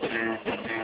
Thank.